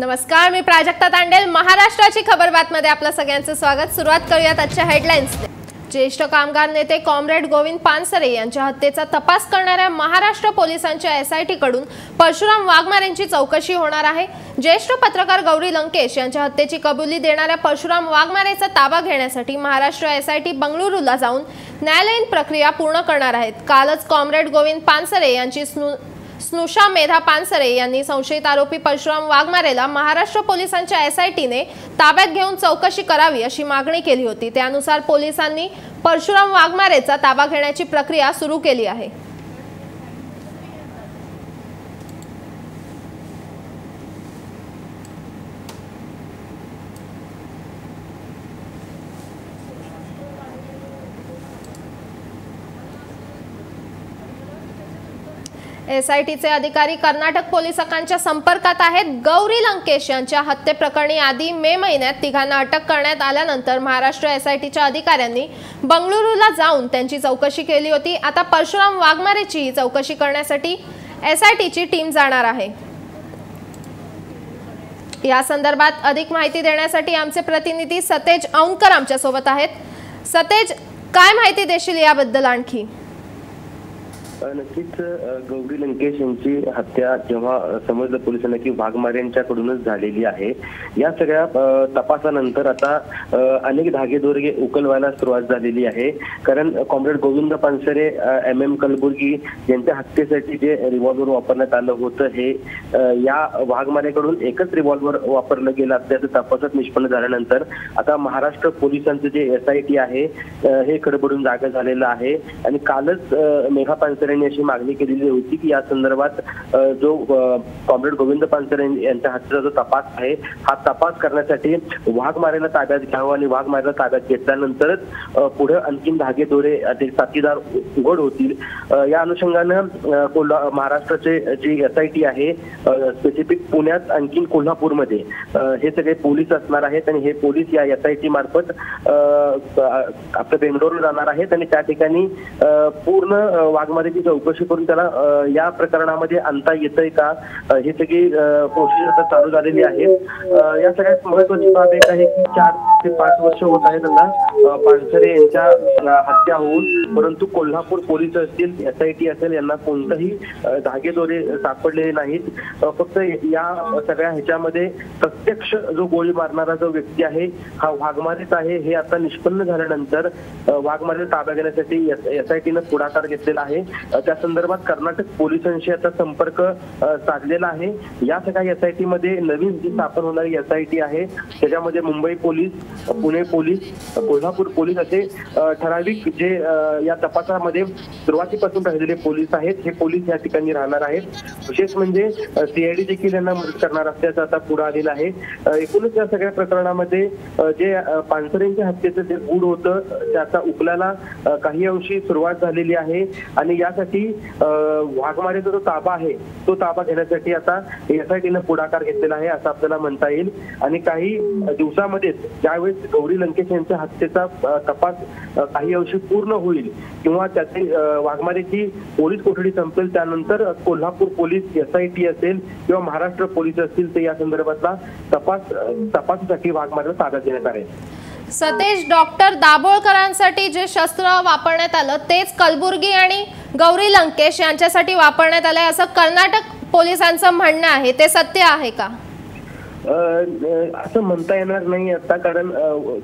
नमस्कार मी प्राजक्ता तांडेल. महाराष्ट्राची खबर बातमध्ये आपलं सगळ्यांचं स्वागत. सुरुवात करूयात आजच्या हेडलाईन्स ज्येष्ठ कामगार नेते कॉम्रेड गोविंद पानसरे यांच्या हत्येचा तपास करणाऱ्या महाराष्ट्र पोलिसांच्या एसआयटी कडून परशुराम वाघमारेंची चौकशी होणार आहे. ज्येष्ठ पत्रकार गौरी लंकेश यांच्या हत्येची कबुली देणाऱ्या परशुराम वाघमारेचा ताबा घेण्यासाठी महाराष्ट्र एसआयटी बंगळुरूला जाऊन न्यायालयीन प्रक्रिया पूर्ण करणार आहेत. कालच कॉम्रेड गोविंद पानसरे यांची स्नु स्नुषा मेधा पानसरे यांनी संशयित आरोपी परशुराम वाघमारेला महाराष्ट्र पोलिसांच्या एसआयटीने ताब्यात घेऊन चौकशी करावी अशी मागणी केली होती. त्यानुसार पोलिसांनी परशुराम वाघमारेचा ताबा घेण्याची प्रक्रिया सुरू केली आहे. एसआयटीचे अधिकारी कर्नाटक पोलिसांच्या संपर्कात आहेत. गौरी लंकेश यांच्या हत्येप्रकरणी आधी मे महिन्यात तिघांना अटक करण्यात आल्यानंतर महाराष्ट्र एसआयटीच्या अधिकाऱ्यांनी बंगळुरूला जाऊन त्यांची चौकशी केली होती. आता परशुराम वाघमारेची चौकशी करण्यासाठी एसआयटीची टीम जाणार आहे. या संदर्भात अधिक माहिती देण्यासाठी आमचे प्रतिनिधी सतेज औंकर आमच्यासोबत आहेत. सतेज काय माहिती देशील याबद्दल आणखी? नक्कीच गौरी लंकेश यांची हत्या जेव्हा समजलं पोलिसांना की वाघमारे यांच्याकडूनच झालेली आहे. या सगळ्या तपासानंतर आता अनेक धागेदोरगे उकलवायला सुरुवात झालेली आहे. कारण comrade Govind Pansare M M Kalburgi यांच्या हत्येसाठी जे रिव्हॉल्वर वापरण्यात आलं होतं हे या वाघमारेकडून एकच रिव्हॉल्वर वापरलं गेलं असल्याचं तपासात निष्पन्न झाल्यानंतर आता महाराष्ट्र पोलिसांचं जे एस आय टी आहे हे खडबडून जागा झालेलं आहे. आणि कालच मेघा पानसरे पानसरेंनी अशी मागणी केलेली होती की या संदर्भात जो कॉम्रेड गोविंद पानसरे यांच्या हत्येचा जो तपास आहे हा तपास करण्यासाठी वाघमारेला ताब्यात घ्यावं आणि वाघमारेला ताब्यात घेतल्यानंतरच पुढे आणखीन धागेदोरे ते साथीदार उघड होतील. या अनुषंगानं कोल्हा महाराष्ट्राचे जी एस आय टी आहे स्पेसिफिक पुण्यात आणखीन कोल्हापूरमध्ये हे सगळे पोलीस असणार आहेत आणि हे पोलीस या एस आय टी मार्फत अ, आपल्या बेंगलोरला जाणार आहेत आणि त्या ठिकाणी पूर्ण अ, त्याची चौकशी करून त्याला या प्रकरणामध्ये आणता येतंय का? हे सगळी प्रोसिजर आता चालू झालेली आहे या सगळ्यात महत्वाची बाब एक आहे की चार ते पाच वर्ष होत आहे त्यांना. पानसरे यांच्या हत्या होऊन परंतु कोल्हापूर पोलीस असतील एस आय टी असेल यांना कोणतंही धागेदोरे सापडलेले नाहीत. फक्त या सगळ्या ह्याच्यामध्ये प्रत्यक्ष जो गोळी मारणारा जो व्यक्ती आहे हा वाघमारेच आहे. हे आता निष्पन्न झाल्यानंतर वाघमारे ताब्या घेण्यासाठी एस आय टीनं पुढाकार घेतलेला आहे. त्या संदर्भात कर्नाटक पोलिसांशी आता संपर्क साधलेला आहे. या सगळ्या एस आय टी मध्ये नवीन जी स्थापन होणारी एस आय टी आहे त्याच्यामध्ये Mumbai police Pune police Kolhapur police असे ठराविक जे या तपासामध्ये सुरुवातीपासून राहिलेले पोलीस आहेत हे पोलीस या ठिकाणी राहणार आहेत. विशेष म्हणजे सीआयडी देखील यांना मदत करणार असल्याचं आता पुढे आलेलं आहे. एकूणच या सगळ्या प्रकरणामध्ये जे पानसरेंच्या हत्येचं जे गूढ होतं त्याचा उकलाला काही अंशी सुरुवात झालेली आहे. आणि यासाठी वाघमारेचा जो ताबा आहे तो ताबा घेण्यासाठी आता एस आय पुढाकार घेतलेला आहे असं आपल्याला म्हणता येईल. आणि काही दिवसामध्येच त्यावेळेस गौरी लंकेश यांच्या हत्येचा तपास काही अंशी पूर्ण होईल किंवा त्याचे वाघमारेची पोलीस कोठडी संपेल त्यानंतर Kolhapur police S I T असेल किंवा महाराष्ट्र पोलीस असतील ते या संदर्भातला तपास तपासासाठी वाघमारेला ताब्यात देण्यात आले. सतेज डॉक्टर दाभोळकरांसाठी जे शस्त्र वापरण्यात आलं तेच कलबुर्गी आणि गौरी लंकेश यांच्यासाठी वापरण्यात आलंय. असं कर्नाटक पोलिसांचं म्हणणं आहे. ते सत्य आहे का? असं म्हणता येणार नाही आता कारण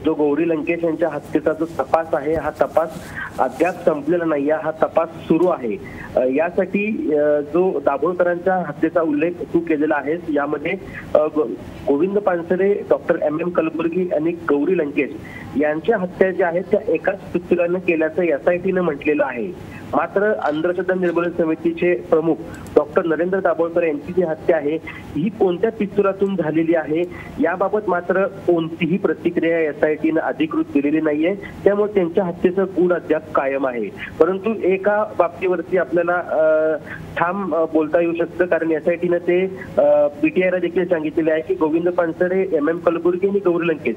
जो गौरी लंकेश यांच्या हत्येचा जो तपास आहे हा तपास अद्याप संपलेला नाही हा तपास सुरू आहे. यासाठी जो दाभोळकरांच्या हत्येचा उल्लेख तू केलेला आहेस यामध्ये Govind Pansare doctor M M Kalburgi आणि गौरी लंकेश यांच्या हत्या ज्या आहेत त्या एकाच पुस्तकानं केल्याचं एस आय टीनं म्हटलेलं आहे. मात्र अंधश्रद्धा निर्मूलन समितीचे प्रमुख डॉक्टर नरेंद्र दाभोळकर यांची जी हत्या आहे ही कोणत्या पिस्तुलातून झालेली आहे? याबाबत मात्र कोणतीही प्रतिक्रिया एस आय टीनं अधिकृत दिलेली नाहीये. त्यामुळे त्यांच्या हत्येचं गुण अद्याप कायम आहे. परंतु एका बाबतीवरती आपल्याला ठाम बोलता येऊ शकतं. कारण एस आय टीनं ते पीटीआयला देखील सांगितलेले आहे की गोविंद पानसरे एम एम कलबुर्गी आणि गौरी लंकेश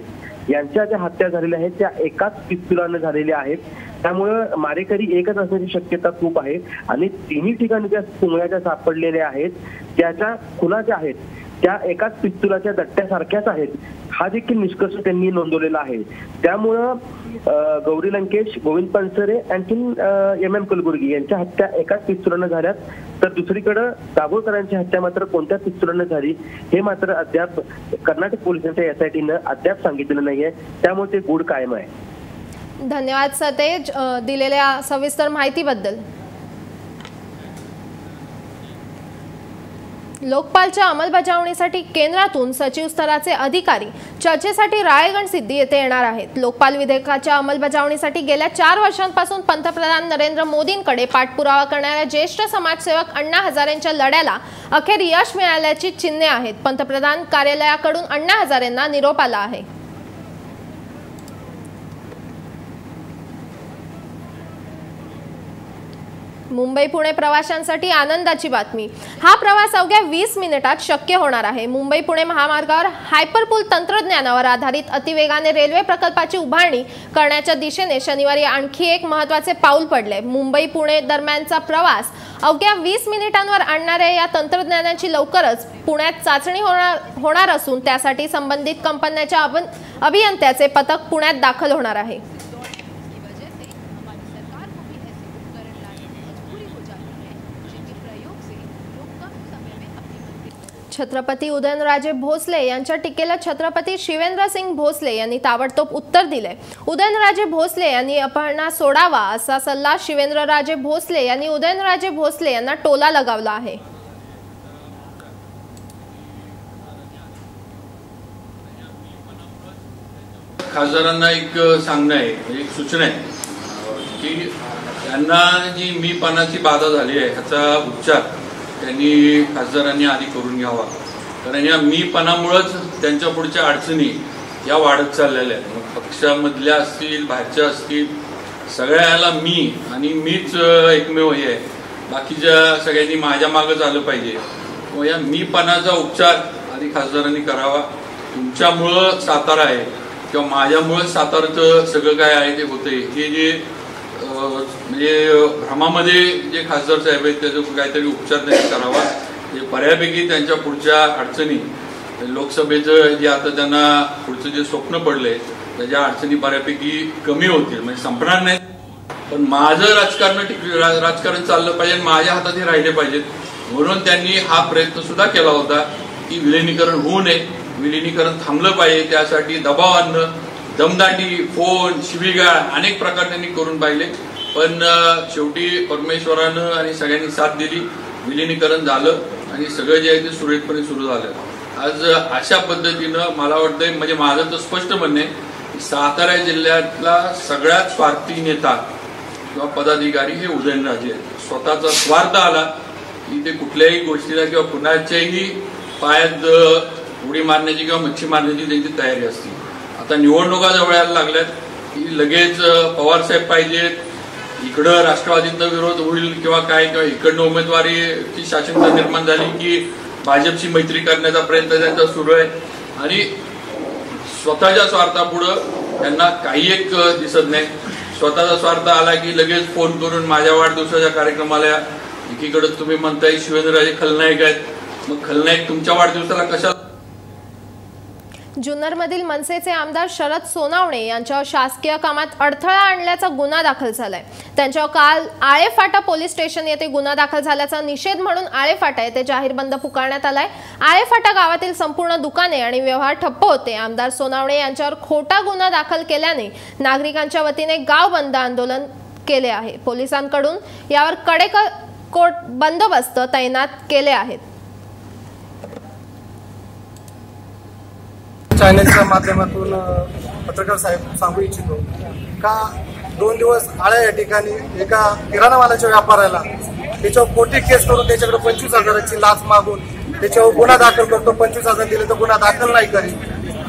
यांच्या ज्या हत्या झालेल्या आहेत त्या एकाच पिस्तुलानं झालेल्या आहेत. त्यामुळं मारेकरी एकच असण्याची शक्यता खूप आहे. आणि तिन्ही ठिकाणी ज्या सुंगळ्या ज्या सापडलेल्या आहेत त्याच्या खुना ज्या आहेत त्या एकाच पित्तुराच्या दट्ट्यासारख्याच आहेत. हा देखील निष्कर्ष त्यांनी नोंदवलेला आहे. त्यामुळं गौरी लंकेश गोविंद पानसरे आणखीन एम एम कलबुर्गी यांच्या हत्या एकाच पिस्तुलानं झाल्यात. तर दुसरीकडं दाभोळकरांची हत्या मात्र कोणत्या पिस्तुलानं झाली हे मात्र अद्याप कर्नाटक पोलिसांच्या एसआयटीनं अद्याप सांगितलेलं नाहीये. त्यामुळे ते गुढ कायम आहे. धन्यवाद सतेज दिलेल्या सविस्तर माहितीबद्दल. लोकपालच्या अंमलबजावणीसाठी केंद्रातून सचिव स्तराचे अधिकारी चर्चेसाठी रायगड सिद्धी येथे येणार आहेत. लोकपाल विधेयकाच्या अंमलबजावणीसाठी गेल्या चार वर्षांपासून पंतप्रधान नरेंद्र मोदींकडे पाठपुरावा करणाऱ्या ज्येष्ठ समाजसेवक अण्णा हजारेंच्या लढ्याला अखेर यश मिळाल्याची चिन्हे आहेत. पंतप्रधान कार्यालयाकडून अण्णा हजारेंना निरोप आला आहे. मुंबई पुणे प्रवाशांसाठी आनंदाची बातमी. हा प्रवास अवघ्या वीस मिनिटात शक्य होणार आहे. मुंबई पुणे महामार्गावर हायपरपूल तंत्रज्ञानावर आधारित अतिवेगाने रेल्वे प्रकल्पाची उभारणी करण्याच्या दिशेने शनिवारी आणखी एक महत्त्वाचे पाऊल पडले. मुंबई पुणे दरम्यानचा प्रवास अवघ्या वीस मिनिटांवर आणणाऱ्या या तंत्रज्ञानाची लवकरच पुण्यात चाचणी होणार होणार असून त्यासाठी संबंधित कंपन्याच्या अभियंत्याचे पथक पुण्यात दाखल होणार आहे. छत्रपती उदयनराजे भोसले यांच्या टीकेला छत्रपती शिवेंद्रसिंग भोसले यांनी ताबडतोब उत्तर दिले. उदयनराजे भोसले यांनी अपहरणा सोडावा असा सल्ला शिवेंद्रराजे भोसले यांनी उदयनराजे भोसले यांना टोला लगावला आहे. खासदारांना एक सांगणं आहे म्हणजे एक सूचना आहे की त्यांना जी मी पानाची बाधा झाली आहे ह्याचा उपचार त्यांनी खासदारांनी आधी करून घ्यावा. कारण या मीपणामुळंच त्यांच्या पुढच्या अडचणी या वाढत चाललेल्या आहेत. मग पक्षामधल्या असतील बाहेरच्या असतील सगळ्याला मी आणि मीच एकमेव हे आहे. बाकीच्या सगळ्यांनी माझ्या मागच आलं पाहिजे. मग या मीपणाचा उपचार आधी खासदारांनी करावा. तुमच्यामुळं सातारा आहे किंवा माझ्यामुळं सातारचं सगळं काय आहे ते होतंय. हे जे म्हणजे भ्रमामध्ये जे खासदार साहेब आहेत त्याचा काहीतरी उपचार त्यांनी करावा. म्हणजे बऱ्यापैकी त्यांच्या पुढच्या अडचणी लोकसभेचं जे आता त्यांना पुढचं जे स्वप्न पडलंय त्याच्या अडचणी बऱ्यापैकी कमी होतील. म्हणजे संपणार नाही. पण माझं राजकारण टिक राजकारण चाललं पाहिजे माझ्या हातात हे राहिले पाहिजेत. म्हणून त्यांनी हा प्रयत्न सुद्धा केला होता की विलिनीकरण होऊ नये. विलिनीकरण थांबलं पाहिजे. त्यासाठी दबाव आणणं दमदाटी फोन शिवीगाळ अनेक प्रकार त्यांनी करून पाहिले. पण शेवटी परमेश्वरानं आणि सगळ्यांनी साथ दिली. विलिनीकरण झालं आणि सगळं जे आहे ते सुरळीतपणे सुरू झालं. आज अशा पद्धतीनं मला वाटतंय म्हणजे माझं तर स्पष्ट म्हणणे की सातारा जिल्ह्यातला सगळ्यात स्वार्थी नेता किंवा पदाधिकारी हे उदयनराजे आहेत. स्वतःचा स्वार्थ आला की ते कुठल्याही गोष्टीला किंवा कुणाच्याही पायात उडी मारण्याची किंवा मच्छी मारण्याची त्यांची तयारी असते. आता निवडणुका जवळ यायला लागल्यात की लगेच पवार पवारसाहेब पाहिजेत इकडं राष्ट्रवादीचा विरोध होईल किंवा काय किंवा इकडनं उमेदवारीची शासनता निर्माण झाली की भाजपशी मैत्री करण्याचा प्रयत्न त्यांचा सुरू आहे. आणि स्वतःच्या स्वार्थापुढं त्यांना काही एक दिसत नाही. स्वतःचा स्वार्थ आला की लगेच फोन करून माझ्या वाढदिवसाच्या कार्यक्रमाला या. एकीकडे तुम्ही म्हणताय शिवेंद्रराजे खलनायक आहेत. मग खलनायक तुमच्या वाढदिवसाला कशा जुन्नरमधील मनसेचे आमदार शरद सोनावणे यांच्यावर शासकीय कामात अडथळा आणल्याचा गुन्हा दाखल झालाय. त्यांच्यावर काल आळेफाटा पोलीस स्टेशन येथे गुन्हा दाखल झाल्याचा निषेध म्हणून आळेफाटा येथे जाहीर बंद पुकारण्यात आलाय. आळेफाटा गावातील संपूर्ण दुकाने आणि व्यवहार ठप्प होते. आमदार सोनावणे यांच्यावर खोटा गुन्हा दाखल केल्याने नागरिकांच्या वतीने गाव बंद आंदोलन केले आहे. पोलिसांकडून यावर कडेक कोट बंदोबस्त तैनात केले आहेत. चॅनलच्या माध्यमातून पत्रकार साहेब सांगू इच्छितो. का दोन दिवस आळ्या या ठिकाणी एका किराणा मालाच्या व्यापाऱ्याला त्याच्यावर कोटी केस करून त्याच्याकडे पंचवीस हजाराची लाच मागून त्याच्यावर गुन्हा दाखल करतो पंचवीस हजार दिले तर गुन्हा दाखल नाही करी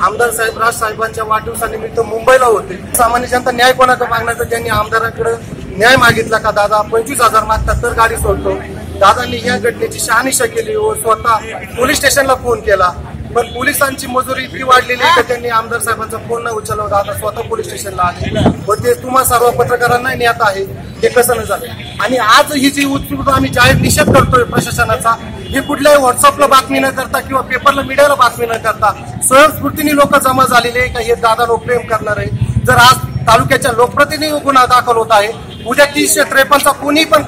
आमदार साहेब राज साहेबांच्या वाढदिवसानिमित्त मुंबईला होते. सामान्य जनता न्याय कोणाचा मागण्याचा? त्यांनी आमदारांकडे न्याय मागितला का दादा? पंचवीस हजार मागतात तर गाडी सोडतो. दादांनी या घटनेची शहानिशा केली व स्वतः पोलीस स्टेशनला फोन केला. पण पोलिसांची मजुरी इतकी वाढलेली आहे का त्यांनी आमदार साहेबांचा फोन न उचलला होता आता स्वतः पोलीस स्टेशनला आले. व ते तुम्हा सर्व पत्रकारांना नेत आहे. ते कसं न झालं? आणि आज ही जी उत्सुकता आम्ही जाहीर निषेध करतोय प्रशासनाचा हे कुठल्याही व्हॉट्सअपला बातमी न करता किंवा पेपरला मीडियाला बातमी न करता स्वयंस्फूर्तीने लोक जमा झालेले का हे दादा लोक प्रेम करणार आहे. जर आज तालुक्याच्या लोकप्रतिनिधी गुन्हा दाखल होत आहे उद्या तीनशे त्रेपन्नचा कोणी पण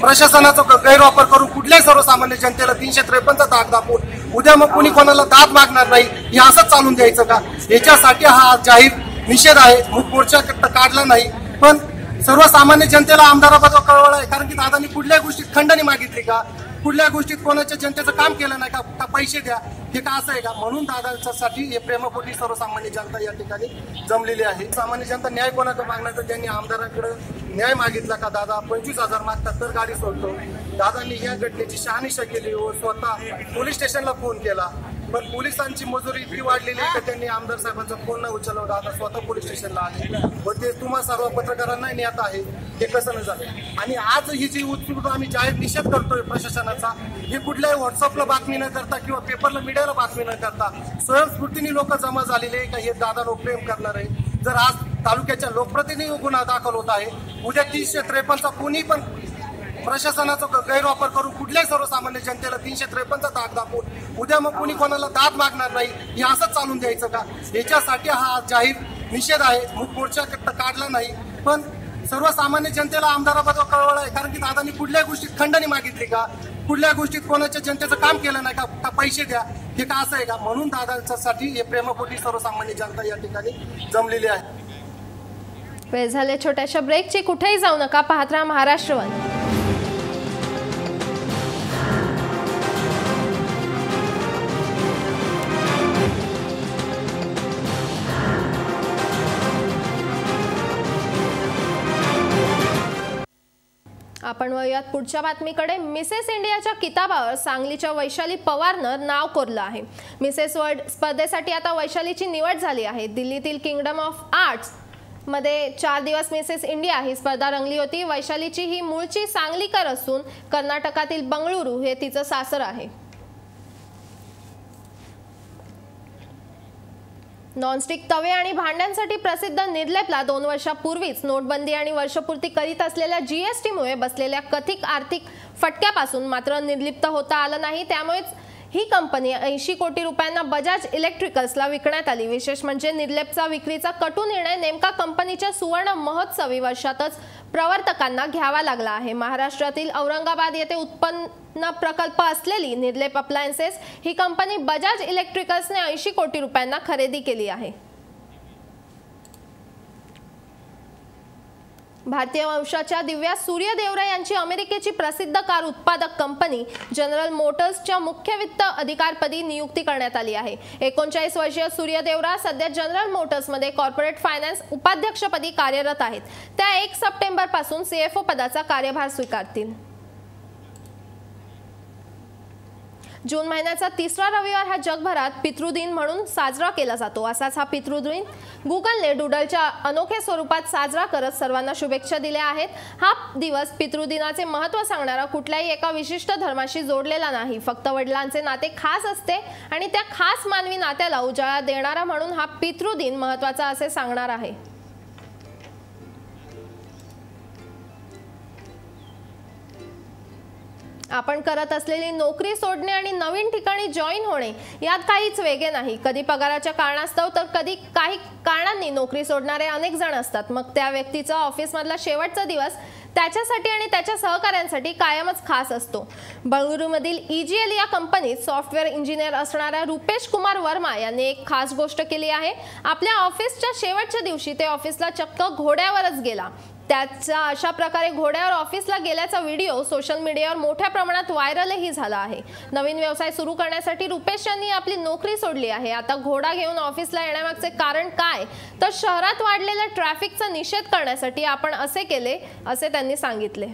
प्रशासनाचा गैरवापर करून कुठल्याही सर्वसामान्य जनतेला तीनशे त्रेपन्नचा दाग दाखवून उद्या मग कोणी कोणाला दाद मागणार नाही हे असंच चालून द्यायचं का? याच्यासाठी हा जाहीर निषेध आहे. मूक मोर्चा काढला नाही. पण सर्वसामान्य जनतेला आमदाराबद्दल कळवलं आहे. कारण की दादांनी कुठल्याही गोष्टीत खंडणी मागितली का? कुठल्या गोष्टीत कोणाच्या जनतेचं काम केलं नाही का? का पैसे द्या? हे का असं आहे का? म्हणून दादांच्यासाठी हे प्रेमपोटी सर्वसामान्य जनता या ठिकाणी जमलेली आहे. सामान्य जनता न्याय कोणाकडे मागण्याचा ज्यांनी आमदारांकडे न्याय मागितला का दादा? पंचवीस हजार मागतात तर गाडी सोडतो. दादांनी या घटनेची शहानिशा केली व स्वतः पोलीस स्टेशनला फोन केला. पण पोलिसांची मजुरी इतकी वाढलेली आहे का त्यांनी आमदार साहेबांचा फोन नाही उचलला आता स्वतः पोलीस स्टेशनला आले. व ते तुम्हा सर्व पत्रकारांना नेत आहे. हे कसं नाही झालं? आणि आज ही जी उत्सुकता आम्ही जाहीर निषेध करतोय प्रशासनाचा हे कुठल्याही व्हॉट्सअपला बातमी न करता किंवा पेपरला मीडियाला बातमी न करता स्वयंस्फूर्तीने लोक जमा झालेले आहे का? हे दादा लोक प्रेम करणार आहे. जर आज तालुक्याच्या लोकप्रतिनिधी गुन्हा दाखल होत आहे उद्या तीनशे त्रेपन्नचा कोणी पण प्रशासनाचा गैरवापर करून कुठल्याही सर्वसामान्य जनतेला तीनशे त्रेपन्नचा दाग दाखवून उद्या मग कोणी कोणाला दाद मागणार नाही हे असंच चालून द्यायचं का? याच्यासाठी हा जाहीर निषेध आहे. मूक मोर्चा काढला नाही. पण सर्वसामान्य जनतेला आमदाराबद्दल कळवलं आहे. कारण की दादांनी कुठल्याही गोष्टीत खंडणी मागितली का? कुठल्या गोष्टीत कोणाच्या जनतेचं काम केलं नाही का? पैसे द्या? हे का असं आहे का? म्हणून दादांसाठी हे प्रेमपोटी सर्वसामान्य जनता या ठिकाणी जमलेली आहे. वेळ झाले छोट्याशा ब्रेकची कुठेही जाऊ नका. पाहत राहा महाराष्ट्र आपण वळूयात पुढच्या बातमीकडे. मिसेस इंडियाच्या किताबावर सांगलीच्या वैशाली पवारनं नाव कोरलं आहे. मिसेस वर्ल्ड स्पर्धेसाठी आता वैशालीची निवड झाली आहे. दिल्लीतील किंगडम ऑफ आर्ट्समध्ये चार दिवस मिसेस इंडिया ही स्पर्धा रंगली होती. वैशालीची ही मूळची सांगलीकर असून कर्नाटकातील बंगळुरू हे तिचं सासर आहे. नॉनस्टिक तवे आणि भांड्यांसाठी प्रसिद्ध निर्लेपला दोन वर्षापूर्वीच नोटबंदी आणि वर्षपूर्ती करीत असलेल्या जीएसटीमुळे बसलेल्या कथित आर्थिक फटक्यापासून मात्र निर्लिप्त होता आलं नाही. त्यामुळेच ही कंपनी ऐंशी कोटी रुपयांना बजाज इलेक्ट्रिकल्सला विकण्यात आली. विशेष म्हणजे निर्लेपचा विक्रीचा कटू निर्णय नेमका कंपनीच्या सुवर्ण महोत्सवी वर्षातच प्रवर्तकांना घ्यावा लागला आहे. महाराष्ट्रातील औरंगाबाद येथे उत्पन्न प्रकल्प असलेली निर्लेप अप्लायन्सेस ही कंपनी बजाज इलेक्ट्रिकल्सने ऐंशी कोटी रुपयांना खरेदी केली आहे. भारतीय वंशाच्या दिव्या सूर्यदेवरा यांची अमेरिकेची प्रसिद्ध कार उत्पादक कंपनी जनरल मोटर्सच्या मुख्य वित्त अधिकारपदी नियुक्ती करण्यात आली आहे. एकोणचाळीस वर्षीय सूर्यदेवरा सध्या जनरल मोटर्समध्ये कॉर्पोरेट फायनान्स उपाध्यक्षपदी कार्यरत आहेत. त्या एक सप्टेंबरपासून सी एफ सीएफओ पदाचा कार्यभार स्वीकारतील. जून महिन्याचा तिसरा रविवार हा जगभरात पितृदिन म्हणून साजरा केला जातो. असाच हा पितृदिन गुगलने डुडलच्या अनोख्या स्वरूपात साजरा करत सर्वांना शुभेच्छा दिल्या आहेत. हा दिवस पितृदिनाचे महत्त्व सांगणारा कुठल्याही एका विशिष्ट धर्माशी जोडलेला नाही. फक्त वडिलांचे नाते खास असते आणि त्या खास मानवी नात्याला उजाळा देणारा म्हणून हा पितृदिन महत्त्वाचा असे सांगणार आहे. आपण करत असलेली नोकरी सोडणे आणि नवीन ठिकाणी जॉईन होणे यात काहीच वेगळे नाही. कधी पगाराच्या कारणास्तव तर कधी काही कारणांनी नोकरी सोडणारे अनेक जण असतात. मग त्या व्यक्तीचा ऑफिसमधला शेवटचा दिवस त्याच्यासाठी आणि त्याच्या सहकाऱ्यांसाठी कायमच खास असतो. बंगळुरूमधील ईजीएल या कंपनीत सॉफ्टवेअर इंजिनियर असणाऱ्या रुपेश कुमार वर्मा यांनी एक खास गोष्ट केली आहे. आपल्या ऑफिसच्या शेवटच्या दिवशी ते ऑफिसला चक्क घोड्यावरच गेला. त्याचा अशा प्रकारे घोड्यावर ऑफिसला गेल्याचा व्हिडिओ सोशल मीडियावर मोठ्या प्रमाणात व्हायरलही झाला आहे. नवीन व्यवसाय सुरू करण्यासाठी रुपेश यांनी आपली नोकरी सोडली आहे. आता घोडा घेऊन ऑफिसला येण्यामागचे कारण काय? तर शहरात वाढलेल्या ट्रॅफिकचा निषेध करण्यासाठी आपण असे केले असे त्यांनी सांगितले.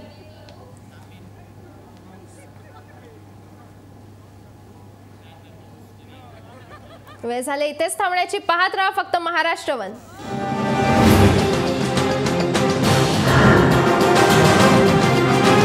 वेळ झाले इथेच थांबण्याची. पाहत राहा फक्त महाराष्ट्र वन.